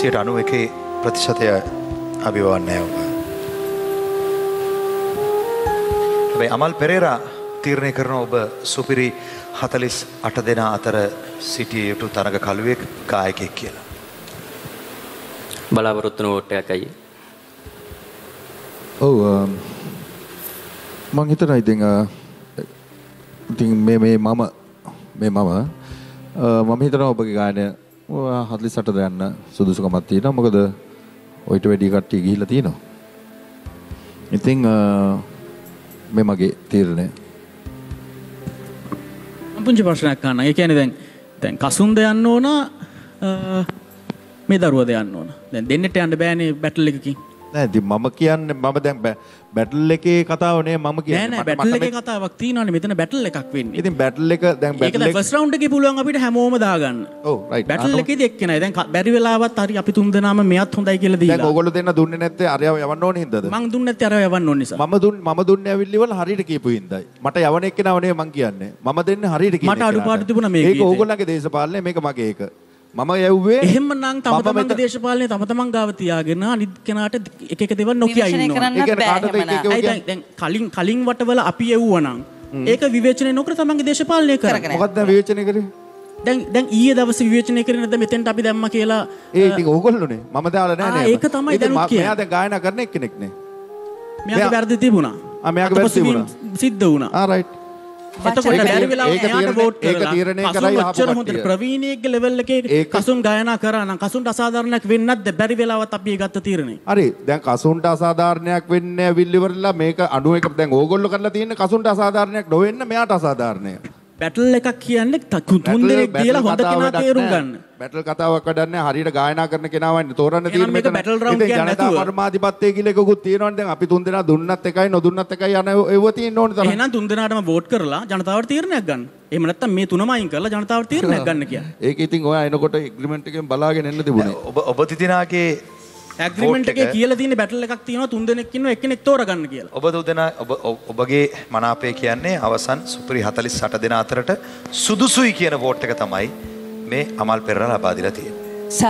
සියට අනුව එකේ ප්‍රතිශතය අභිවන්නය හැබැයි අමල් පෙරේරා තීරණය කරන ඔබ සුපිරි හතලිස් අට දෙනා අතර සිටිය යුතු තරග කළුවෙක් කායකෙක් කියලා. බලාපොරොත්තුන ඕට්ටයක් අයි. ඔව මං හිතන ඉතිං ඉතින් මේ මම මේ මම මම හිතන ඔබගේ ගානය 48ට දැන්න සුදුසුකමක් තියෙනවා. මොකද ඔයිට වැඩි කට්ටිය ගිහිල්ලා තියෙනවා. ඉතින් මේ මගේ තීරණය. පුංචි ප්‍රශ්නයක් අහන්න. ඒ කියන්නේ දැන් දැන් කසුන්ද යන්න ඕන මේ දරුවද යන්න ඕන. දැන් දෙන්නට යන්න බෑනේ බැටල් එකකින්. ඉතින් මම කියන්නේ මම දැන් බැටල් එකේ කතාව නේ මම නෑ කියන්නේ නෑ මට- බැටල් එකේ කතාවක් තියෙනවානේ මෙතන බැටල් එකක් වෙන්නේ. ඉතින් බැටල් එක දැන් දැන් එක ෆස්ට් රවුන්ඩ් එකේ පුළුවන් අපිට හැමෝම දාගන්න. බැටල් එකේදී එක්කෙනයි. දැන් බැරි වෙලාවත් හරි අපි තුන් දෙනාම මෙයත් හොඳයි කියලා දැන් දීලා. ඕගොල්ලෝ දෙන්න දුන්නේ නැත්තේ අරයව යවන්න ඕනේ හින්දාද මං දුන්නේ නැත්තේ අර යවන්න ඕන නිසා. මම දුන් මම දුන්නේ ඇවිල්ලි වල හරියට කියපු හින්දායි. මට යවන එක්කෙනාව නේ මං කියන්නේ. මම දෙන්නේ හරියට කියන මට අඩුපාඩු තිබුණා මේ ඒක. ඕගොල්ලන්ගේ දේශපාලනය මේක මගේ ඒක. මම යවුවේ එහෙමනම් තම මම තමන්ගේ දේශපාලනය තම තමන් ගාව තියාගෙන අනිත් කෙනාට එක එක දේවල් නොකිය ඉන්නවා. ඒ කියන්නේ කාටද එක එක දැන් දැන් කලින් කලින් වටවල අපි එව්වනම් ඒක විවේචනය නොකර තමන්ගේ දේශපාලනය කරන්න. කරගෙන. මොකක්ද දැන් විවේචනය කරේ? දැන් දැන් ඊයේ දවසේ විවේචනය කරේ නැද්ද මෙතෙන්ට අපි දැම්ම කියලා ඒ ටික ඕගොල්ලෝනේ. මම දාලා නැහැ ආ, නේද? ඒක තමයි ඉතින් දැනුත් කියන්නේ. මෙයා දැන් ගායනා කරන එක්කෙනෙක් නේ. මෙයාගේ මෙයා- වැරදි තිබුණා. ආ, මෙයාගේ වැරදි තිබුණා. සිද්ධ වුණා. ආ රයිට්. එතකොට බැරි ඒක එයාට වෝට් කරලා තීරණය ආපු ඔච්චර හොඳට. ප්‍රවීණයෙක්ගේ ලෙවල් එකේ කසුන් ගායනා කරා නම් කසුන්ට අසාධාරණයක් වෙන්නේ නැද්ද බැරි වෙලාවත් අපි ගත්ත තීරණේ. හරි දැන් කසුන්ට අසාධාරණයක් වෙන්නේ ඇවිල්ලිවරලා මේක අඩුව එක දැන් ඕගොල්ලෝ කරලා තියෙන්නේ කසුන්ට අසාධාරණයක් නොවෙන්න මෙයාට අසාධාරණය. බැටල් එකක් කියන්නේ ත- තුන් දෙනෙක් කියලා හොඳ කෙනා තේරුම් ගන්න. බැටල් කතාවක් වැඩන්නේ හරියට ගායනා කරන කෙනාවන්නේ තෝරන්න තියෙන මේක round ඉතින් කියන්නේ ජනතා නැතුව. පරමාධිපත්‍ය කියලා එකකුත් තියෙනවනේ දැන් අපි තුන් දෙනා දුන්නත් එකයි නොදුන්නත් එකයි යන ඒව තියෙන්න ඕනේ තරම්. එහෙනම් තුන් දෙනාටම වෝට් කරලා ජනතාවට තීරණයක් ගන්න. එහෙම නැත්නම් මේ තුනම අයින් කරලා ජනතාවට තීරණයක් ගන්න කියන්නේ. ඒක ඉතින් ඔයා එනකොට එග්‍රිමන්ට් එකෙන් බලාගෙන එන්න තිබුණේ. ඔබ ඔබ තිදිනාගේ ඇග්‍රීමන්ට් එකේ කියලා තියෙන බැටල් එකක් තියෙනවා තුන් දෙනෙක් ඉන්නවා එක්කෙනෙක් තෝරගන්න කියලා. ඔබ දුදෙන ඔබ ඔබ- ඔබගේ මනාපය කියන්නේ අවසන් සුපිරි හතලිස් සට දෙන අතරට සුදුසුයි කියන වෝට් එක තමයි මේ අමල් පෙරර ලබාදිලා තියෙන. සහ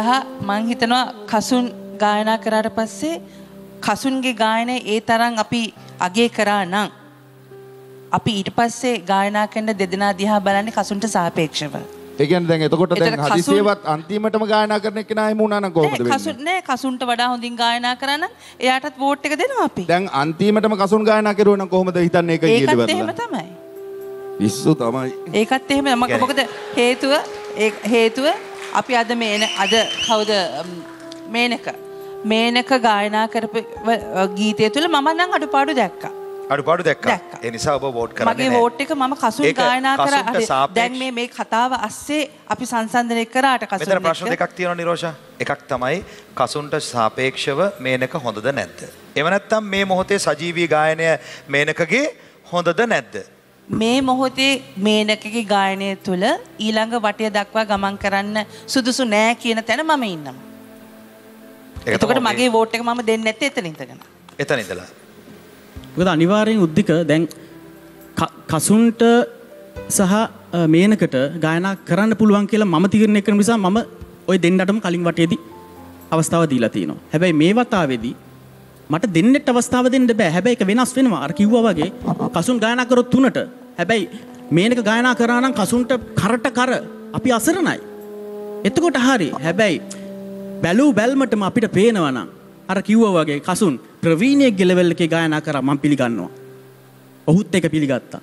මං හිතනවා කසුන් ගායනා කරාට පස්සේ කසුන්ගේ ගායනය ඒ තරම් අපි අගේ කරා නම් අපි ඊට පස්සේ ගායනා කරන දෙදෙනා දිහා බලන්නේ කසුන්ට සාපේක්ෂව. ඒ කියන්නේ දැන් එතකොට දැන් හදිසියවත් අන්තිමටම ගායනා කරන කෙනා එහෙම වුණා නම් කොහොමද නෑ, කසුන් වෙන්නේ? නෑ කසුන්ට වඩා හොඳින් ගායනා කරා නම් එයාටත් වෝට් එක දෙනවා අපි. දැන් අන්තිමටම කසුන් ගායනා කරුවා නම් කොහොමද හිතන්නේ ඒක ඒකත් කියලා එහෙම බලලා? තමයි. පිස්සු තමයි. ඒකත් එහෙම මම මොකද හේතුව හේතුව අපි අද මේන අද කවුද මේනක මේනක ගායනා කරපු ගීතය තුළ මම නම් අඩුපාඩු දැක්කා. අඩුපාඩු දැක්කා. ඒ නිසා ඔබ වෝට් කරන්නේ මගේ නැහැ. වෝට් එක මම කසුන් ගායනා කර දැන් මේ මේ කතාව අස්සේ අපි සංසන්දනය කරාට කසුන් මෙතන ප්‍රශ්න. දෙකක් තියෙනවා නිරෝෂා. එකක් තමයි කසුන්ට සාපේක්ෂව මේනක හොඳද නැද්ද? එව නැත්තම් මේ මොහොතේ සජීවී ගායනය මේනකගේ හොඳද නැද්ද? මේ මොහොතේ මේනකගේ ගායනය තුළ ඊළඟ වටය දක්වා ගමන් කරන්න සුදුසු නෑ කියන තැන මම ඉන්නවා. එතකොට මගේ වෝට් එක මම දෙන්නේ නැත්තේ එතන ඉඳගෙන. එතන ඉඳලා. මොකද අනිවාර්යෙන් උද්දික දැන් ක- කසුන්ට සහ අ, මේනකට ගායනා කරන්න පුළුවන් කියලා මම තීරණය කරන නිසා මම ওই දෙන්නටම කලින් වටේදී අවස්ථාව දීලා තියෙනවා. හැබැයි මේ වතාවේදී මට දෙන්නෙට අවස්ථාව දෙන්න බෑ. හැබැයි ඒක වෙනස් වෙනවා. අර කිව්වා වගේ කසුන් ගායනා කරොත් තුනට. හැබැයි මේනක ගායනා කරා නම් කසුන්ට කරට කර අපි අසරණයි. එතකොට හරි. හැබැයි බැලූ බැල්මටම අපිට පේනවා නම් අර කිව්වා වගේ කසුන් ප්‍රවීණයෙක්ගේ ලෙවල් එකේ ගායනා කරා මම පිළිගන්නවා. ඔහුත් ඒක පිළිගත්තා.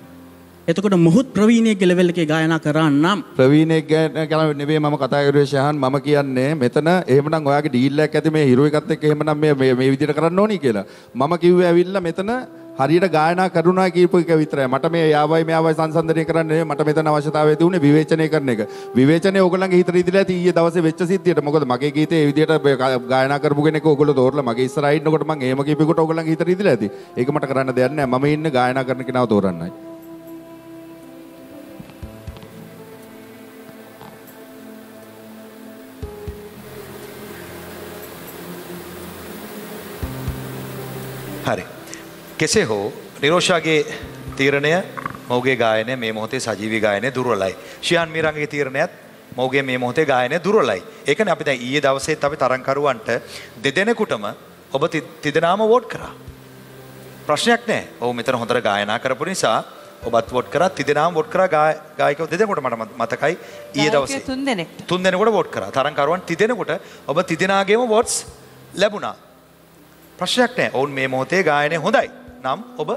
එතකොට මොහුත් ප්‍රවීණයෙක්ගේ ලෙවල් එකේ ගායනා කරා නම් ප්‍රවීණෙක් ගැන කියලා නෙවෙයි මම කතා කරුවේ ශහන් මම කියන්නේ මෙතන එහෙමනම් ඔයාගේ ඩීල් එකක් ඇති මේ හිරු එකත් එක්ක එහෙමනම් මේ මේ මේ විදිහට කරන්න ඕනි කියලා. මම කිව්වේ ඇවිල්ලා මෙතන හරියට ගායනා කරුණා කියපු එක විතරයි. මට මේ යාවයි මෙයාවයි සංසන්දනය කරන්න නෙවෙයි මට මෙතන අවශ්‍යතාවය තිබුණේ විවේචනය කරන එක. විවේචනය ඕගොල්ලන්ගේ හිතට ඉදිරියට ඇති ඊයේ දවසේ වෙච්ච සිද්ධියට. මොකද මගේ ගීතේ ඒ විදිහට බ- ගායනා කරපු කෙනෙක් ඕගොල්ලෝ තෝරලා මගේ ඉස්සරහා ඉන්නකොට මම එහෙම කියපෙකට ඕගොල්ලන්ගේ හිතට ඉදිරියට ඇති. ඒක මට කරන්න දෙයක් නැහැ. මම ඉන්නේ ගායනා කරන කෙනාව තෝරන්නයි. හරි. කෙසේ හෝ නිරෝෂාගේ තීරණය මොහුගේ ගායනය මේ මොහොතේ සජීවී ගායනය දුර්වලයි. ශියාන් මීරංගේ තීරණයත් මොහුගේ මේ මොහොතේ ගායනය දුර්වලයි. ඒකනේ අපි දැන් ඊයේ දවසේත් අපි තරංකරුවන්ට දෙදෙනෙකුටම ඔබ තිදෙනාම වෝට් කරා. ප්‍රශ්නයක් නෑ. ඔව් මෙතන හොඳට ගායනා කරපු නිසා ඔබත් වෝට් කරා තිදෙනාම වෝට් කරා ගාය- ගායකයෝ දෙදෙනෙකුට මට මත- මතකයි ඊයේ දවසේ. තුන් දෙනෙක්ට. තුන් දෙනෙකුට වෝට් කරා. තරංකරුවන් තිදෙනෙකුට ඔබ තිදෙනාගේම වෝට්ස් ලැබුණා. ප්‍රශ්නයක් නෑ. ඔවුන් මේ මොහොතේ ගායනය හොඳයි. නම් ඔබ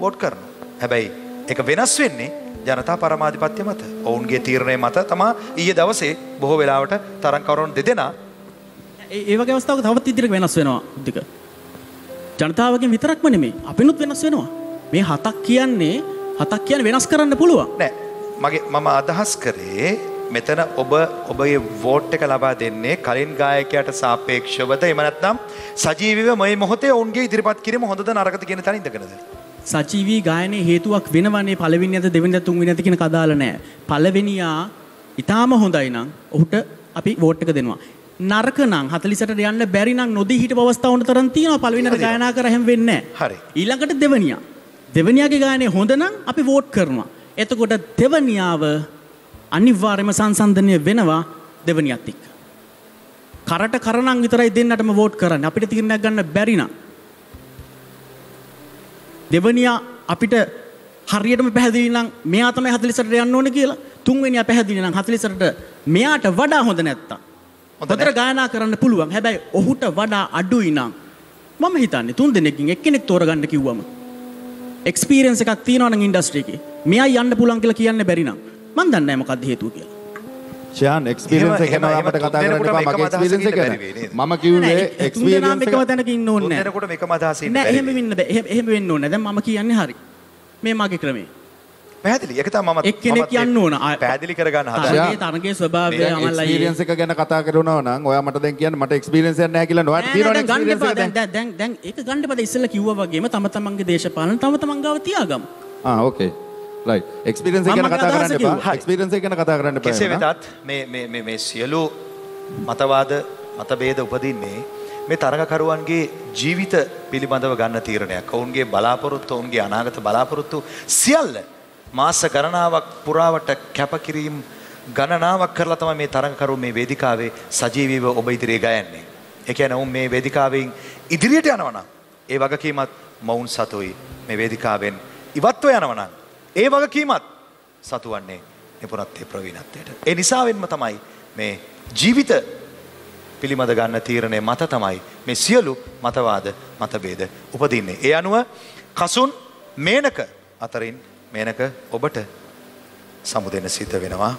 වෝට් කරනවා. හැබැයි ඒක වෙනස් වෙන්නේ ජනතා පරමාධිපත්‍ය මත. ඔවුන්ගේ තීරණය මත තමා ඊයේ දවසේ බොහෝ වෙලාවට තරංකරුවන් දෙදෙනා ඒ ඒ වගේ අවස්ථාවක තවත් ඉදිරියට වෙනස් වෙනවා උද්දික. ජනතාවගෙන් විතරක්ම නෙමෙයි අපිනුත් වෙනස් වෙනවා. මේ හතක් කියන්නේ හතක් කියන්නේ වෙනස් කරන්න පුළුවන්. නෑ මගේ මම අදහස් කරේ මෙතන ඔබ ඔබගේ වෝට් එක ලබා දෙන්නේ කලින් ගායකයට සාපේක්ෂවද එම නැත්නම් සජීවීව මේ මොහොතේ ඔවුන්ගේ ඉදිරිපත් කිරීම හොඳද නරකද කියන තැන ඉඳගෙනද සජීවී ගායනයේ හේතුවක් වෙනවන්නේ පළවෙනියද දෙවෙනියද තුන්වෙනියද කියන කදාල නෑ. පළවෙනියා ඊටාම හොඳයි නම් ඔහුට අපි වෝට් එක දෙනවා. නරක නම් 40ට යන්න බැරි නම් නොදී හිටපු අවස්ථා වුණ තරම් තියෙනවා පළවෙනියට ගායනා කර හැම වෙන්නේ නෑ. හරි. ඊළඟට දෙවනියා. දෙවනියාගේ ගායනය හොඳ නම් අපි වෝට් කරනවා. එතකොට දෙවනියාව අනිවාර්යයෙන්ම සංසන්දනය වෙනවා දෙවනියත් එක්ක. කරට කරනම් විතරයි දෙන්නටම වෝට් කරන්න. අපිට තීරණයක් ගන්න බැරි නම් දෙවනියා අපිට හරියටම පැහැදිලි නම් මෙයා තමයි 40ට යන්න ඕනේ කියලා. තුන්වෙනියා පැහැදිලි නම් 40ට මෙයාට වඩා හොඳ නැත්තම්. හොඳ හොඳට ගායනා කරන්න පුළුවන්. හැබැයි ඔහුට වඩා අඩුයි නම් මම හිතන්නේ තුන් දෙනෙක්ගෙන් එක්කෙනෙක් තෝරගන්න කිව්වම එක්ස්පීරියන්ස් එකක් තියෙනවා නම් ඉන්ඩස්ට්‍රි එකේ. මෙයා යන්න පුළුවන් කියලා කියන්න බැරි නම් මම දන්නේ නැහැ මොකක්ද හේතුව කියලා. ෂයාන් එක්ස්පීරියන්ස් එක එහෙම- ගැන එහෙම අපිට කතා කරන්න එපා මගේ එකම එක්ස්පීරියන්ස් එක ගැන. මම කිව්වේ නෑ, නෑ, එක්ස්පීරියන්ස් එකම එක තැනක ඉන්න ඕනේ නෑ. තුන්දෙනෙකුට මේකම අදහසින් නෑ බැරි එහෙම වෙයි. වෙන්න බෑ. එහෙම එහෙම වෙන්න ඕනේ. දැන් මම කියන්නේ හරි. මේ මගේ ක්‍රමේ. පැහැදිලි ඒක තමයි මම එක්කෙනෙක් මමත් යන්න ඕන. පැහැදිලි කරගන්න හදන්නේ තරගේ තරගේ ස්වභාවය අමල්ලා එක්ස්පීරියන්ස් එක ගැන කතා කරනවා නම් ඔයා මට දැන් කියන්න මට එක්ස්පීරියන්ස් එකක් නැහැ කියලා නොවට තියෙනවනේ එක්ස්පීරියන්ස්. එක දැන් දැන්. දැන් දැන් ඒක ගන්න එපා. ඉස්සෙල්ලා කිව්වා වගේම තම තමන්ගේ දේශපාලන තම තමන් ගාව තියාගමු. ආ ඕකේ. රයිට්. එක්ස්පීරියන්ස් එක ගැන කතා කරන්න එපා. කිව්වා. එක්ස්පීරියන්ස් එක ගැන කතා කරන්න එපා. කෙසේ. වෙතත් මේ මේ මේ මේ සියලු මතවාද මතභේද උපදින්නේ මේ තරගකරුවන්ගේ ජීවිත පිළිබඳව ගන්න තීරණයක්. ඔවුන්ගේ බලාපොරොත්තු, ඔවුන්ගේ අනාගත බලාපොරොත්තු සියල්ල මාස ගණනාවක් පුරාවට කැපකිරීම් ගණනාවක් කරලා තමයි මේ තරගකරු මේ වේදිකාවේ සජීවීව ඔබ ඉදිරියේ ගයන්නේ. ඒ කියන්නේ ඔවුන් මේ වේදිකාවෙන් ඉදිරියට යනවා නම් ඒ වගකීමත් මොවුන් සතුයි මේ වේදිකාවෙන් ඉවත්ව යනවා නම් ඒ වගකීමත් සතුවන්නේ නිපුණත්වයේ ප්‍රවීණත්වයට. ඒ නිසාවෙන්ම තමයි මේ ජීවිත පිළිබඳ ගන්න තීරණය මත තමයි මේ සියලු මතවාද මතභේද උපදින්නේ. ඒ අනුව කසුන් මේනක අතරින් මේනක ඔබට සමුදෙන සිද්ධ වෙනවා.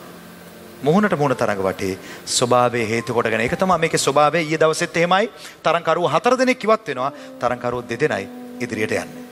මුහුණට මුහුණ තරඟ වටේ ස්වභාවය හේතු කොටගෙන ඒක තමයි මේකේ ස්වභාවය ඊයේ දවසෙත් එහෙමයි තරංකරුවෝ හතර දෙනෙක් ඉවත් වෙනවා තරංකරුවෝ දෙදෙනයි ඉදිරියට යන්නේ